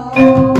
amor.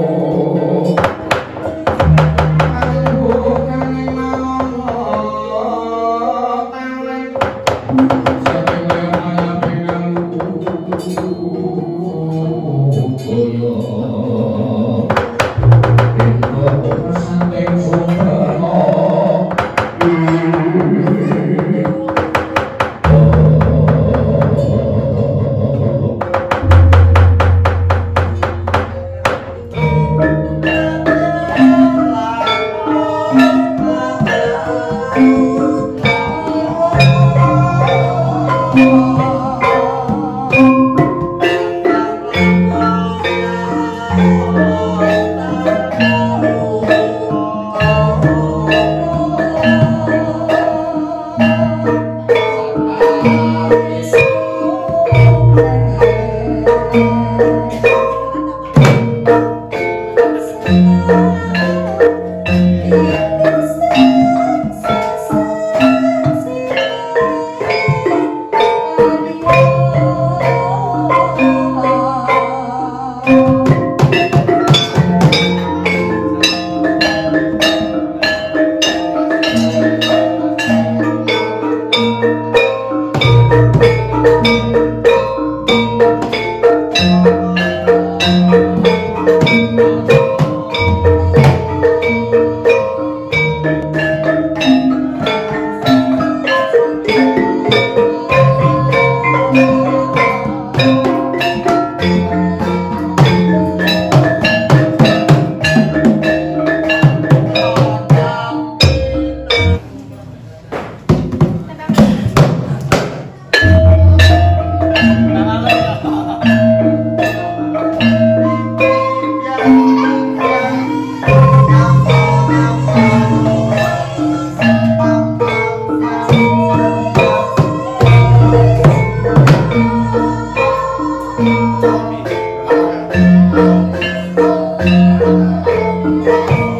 对